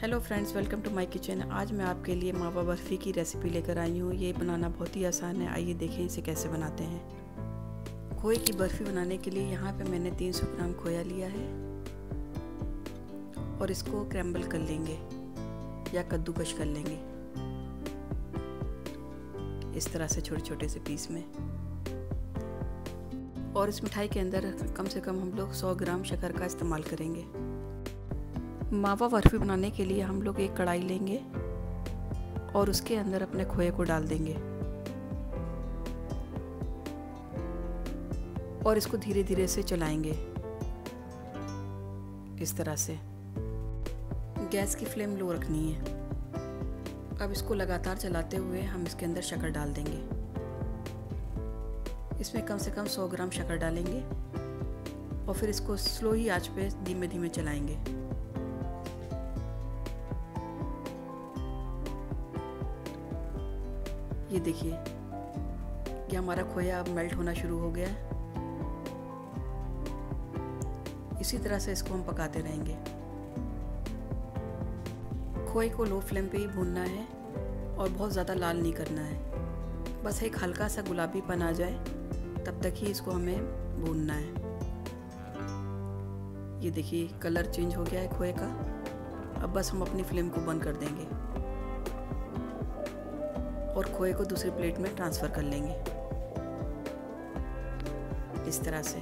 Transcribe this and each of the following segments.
Hello friends, welcome to my kitchen. आज मैं आपके लिए मावा बर्फ़ी की रेसिपी लेकर आई हूँ। ये बनाना बहुत ही आसान है। आइए देखें इसे कैसे बनाते हैं। खोए की बर्फ़ी बनाने के लिए यहाँ पे मैंने 300 ग्राम खोया लिया है और इसको क्रैम्बल कर लेंगे या कद्दूकश कर लेंगे। इस तरह से छोटे छोटे से पीस में। और इस मिठाई के अंदर कम से कम हम लोग 100 ग्राम शक्कर का इस्तेमाल करेंगे। मावा बर्फ़ी बनाने के लिए हम लोग एक कढ़ाई लेंगे और उसके अंदर अपने खोए को डाल देंगे। और इसको धीरे धीरे से चलाएँगे। इस तरह से। गैस की फ्लेम लो रखनी है। अब इसको लगातार चलाते हुए हम इसके अंदर शक्कर डाल देंगे। इसमें कम से कम 100 ग्राम शक्कर डालेंगे और फिर इसको स्लो ही आँच पे धीमे धीमे चलाएँगे। ये देखिए, कि हमारा खोया अब मेल्ट होना शुरू हो गया है। इसी तरह से इसको हम पकाते रहेंगे। खोए को लो फ्लेम पे ही भूनना है और बहुत ज़्यादा लाल नहीं करना है। बस एक हल्का सा गुलाबीपन आ जाए, तब तक ही इसको हमें भूनना है। ये देखिए, कलर चेंज हो गया है खोए का। अब बस हम अपनी फ्लेम को बंद कर देंगे। और खोए को दूसरी प्लेट में ट्रांसफ़र कर लेंगे। इस तरह से।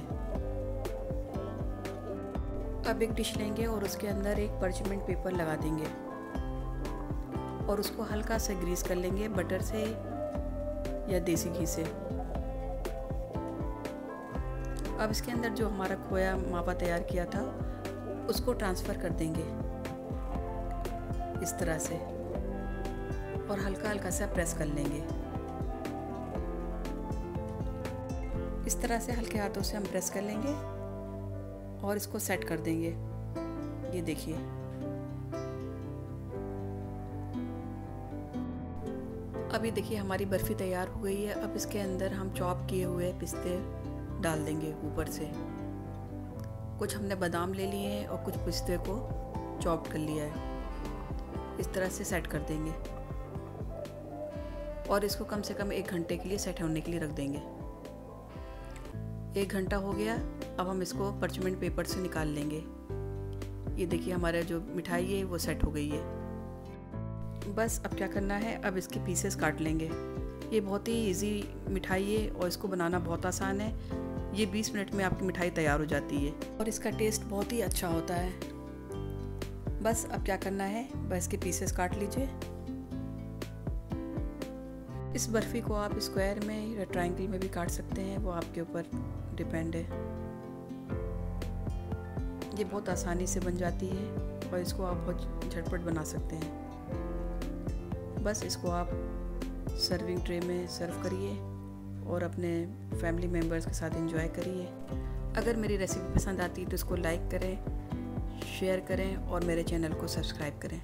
अब एक डिश लेंगे और उसके अंदर एक परचमेंट पेपर लगा देंगे। और उसको हल्का सा ग्रीस कर लेंगे बटर से या देसी घी से। अब इसके अंदर जो हमारा खोया मापा तैयार किया था, उसको ट्रांसफ़र कर देंगे। इस तरह से। और हल्का हल्का सा प्रेस कर लेंगे। इस तरह से हल्के हाथों से हम प्रेस कर लेंगे और इसको सेट कर देंगे। ये देखिए। अभी देखिए, हमारी बर्फ़ी तैयार हो गई है। अब इसके अंदर हम चॉप किए हुए पिस्ते डाल देंगे ऊपर से। कुछ हमने बादाम ले लिए हैं और कुछ पिस्ते को चॉप कर लिया है। इस तरह से सेट कर देंगे। और इसको कम से कम एक घंटे के लिए सेट होने के लिए रख देंगे। एक घंटा हो गया, अब हम इसको परचमेंट पेपर से निकाल लेंगे। ये देखिए हमारा जो मिठाई है, वो सेट हो गई है। बस अब क्या करना है, अब इसके पीसेस काट लेंगे। ये बहुत ही इजी मिठाई है और इसको बनाना बहुत आसान है। ये 20 मिनट में आपकी मिठाई तैयार हो जाती है। और इसका टेस्ट बहुत ही अच्छा होता है। बस अब क्या करना है, बस इसके पीसेस काट लीजिए। इस बर्फ़ी को आप स्क्वायर में या ट्रायंगल में भी काट सकते हैं, वो आपके ऊपर डिपेंड है। ये बहुत आसानी से बन जाती है और इसको आप बहुत झटपट बना सकते हैं। बस इसको आप सर्विंग ट्रे में सर्व करिए और अपने फैमिली मेंबर्स के साथ एंजॉय करिए। अगर मेरी रेसिपी पसंद आती है तो इसको लाइक करें शेयर करें और मेरे चैनल को सब्सक्राइब करें।